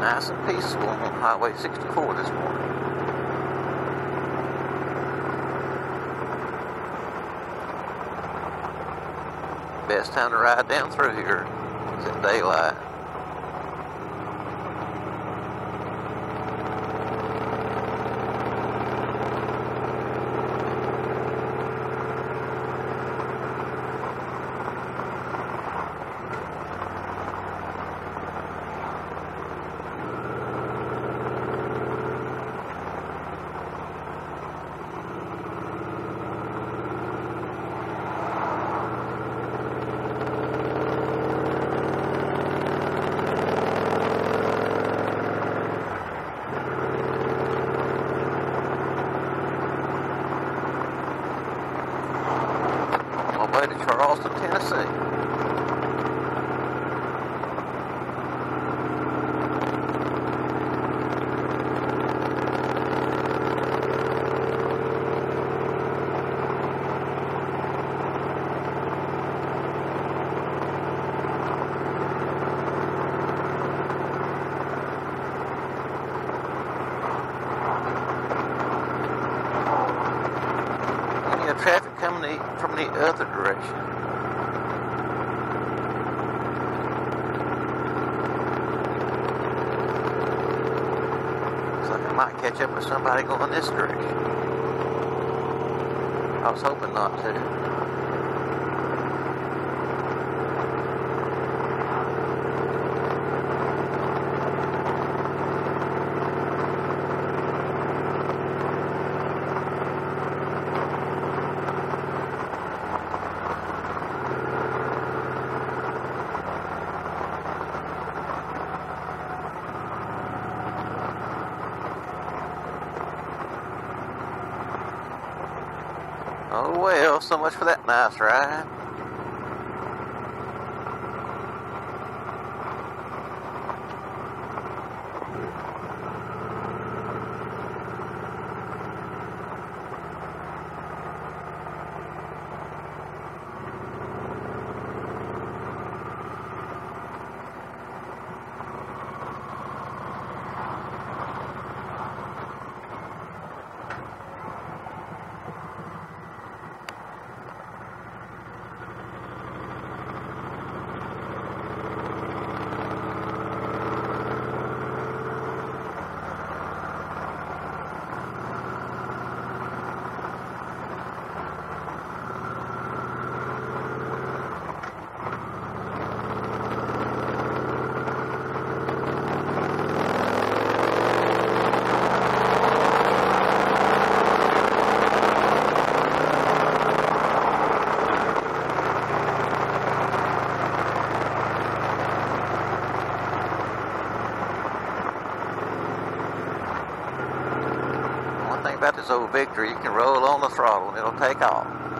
nice and peaceful on Highway 64 this morning. Best time to ride down through here is at daylight. On my way to Charleston, Tennessee. Traffic coming from the other direction. Might catch up with somebody going this direction. I was hoping not to. So much for that nice ride. About this old Victory, you can roll on the throttle and it'll take off.